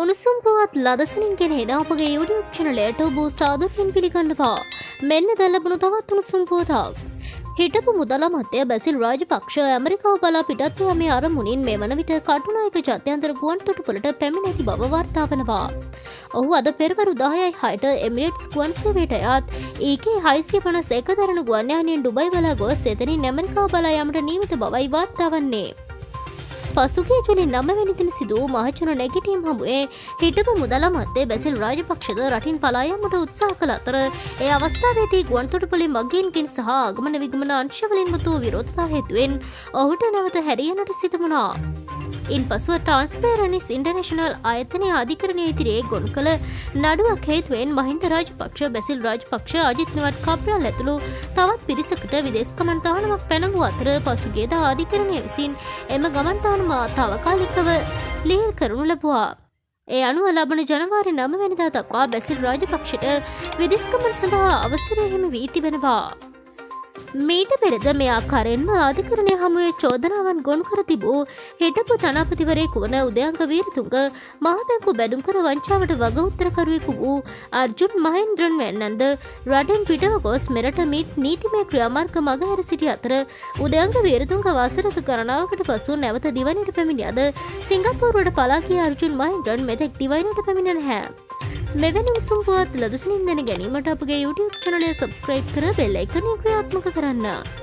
උණුසුම් පුවත් ලදසනින් ගෙන හෙන අපගේ YouTube චනලයට ඔබ සාදුරෙන් පිළිගන්නවා මෙන්න දැල්ලබුණු තවත් උණුසුම් පුවතක්. හිටපු මුදල මත්‍යය බැසිල් රාජපක්ෂ ඇමරිකාව බලා පිටත්ව මේ අරමුණින් මේ වන විට කටුනායක ජත්‍යන්තර ගුවන් තොටුපලට පැමිණැති බව වාර්තාාවනවා. ඔහු අද පෙරවරු දායයි හයට එමිරටස් ගුවන් සේවයට අයත් ඒකේ හයිසිය පන සේකදරන ගුවන්යානයෙන් ඩුබයි බලා ගොස් එතනින් ඇමරිකාව බලා යමට නීමත බවයි වාර්තාවන්නේ. පසුගේ ජුලි නම්මවැනිතින සිදුව මහචන නැගිටීම් හමුවේ හිටපු මුදල මත්තේ බැසිල් රාජපක්ෂද රටින් පලායමට උත්සාහ කළ අතර ඒ අවස්ථාවේදී ගුවන්තොටපොලි මගින්කින් සහ ආගමන විගමන අංශවලින් මතු විරෝධතා හේතුවෙන් ඔහුට නැවත හැරියනට සිතමුණා. ඉන් පසුව ට්‍රන්ස්පේරනිස් ඉන්ටර්නශනල් අයතනය අධිකරණය ඉතිරේ ගොන් කළ නඩුවක් හේතුවෙන් මහින්ද රාජපක්ෂ බැසිල් රාජපක්ෂ අජිත්නවට කප්‍රල් ඇතුළු තවත් පිරිසකට විදෙස්කමන්තානමක් පැනවූ අතර පසුගේද අධිකරණය විසින් එම ගමන්තානම තාවකාලිකව ලියල් කරනු ලැබවා. ඒ අනුව ලබන ජනවාරි නම වැනිදා දක්වා බැසිල් රාජපක්ෂට විදිස්කමන් සඳහා අවසරයහෙම වී තිබෙනවා. මීට පෙරද මේ ආකාරයෙන්ම අධිකරණය හමුවේ චෝදනාවන් ගොනු කර තිබූ හිටපු තනපතිවරයෙකු වන උදයංක වීරතුංග මහබැංකු බැදුම්කර වංචාවට වග උත්තරකරුවෙකු වූ අර්ජුන් මහින්ද්‍රන් වැන්නන්ද රටෙන් පිටව ගොස් මෙරට මිත් නීතිමය ක්‍රියාමාර්ග මගහැර සිටි අතර උදයංග වීරතුංග වාසරක කරනාවකට පසු නැවත දිවනයට පැමිණියද සිංගප්පූරුවට පලාකිය අර්ජුන් මහින්ද්‍රන් මෙතෙක් දිවයිනට පැමිණෙන හැ. මෙවැනි උසුම් පුවත් ලදසනින් දැන ගැනීමට අපගේ YouTube චනලය සබස්ක්‍රයිබ් කර බෙල්ල එකන ක්‍රියාත්මක කරන්න.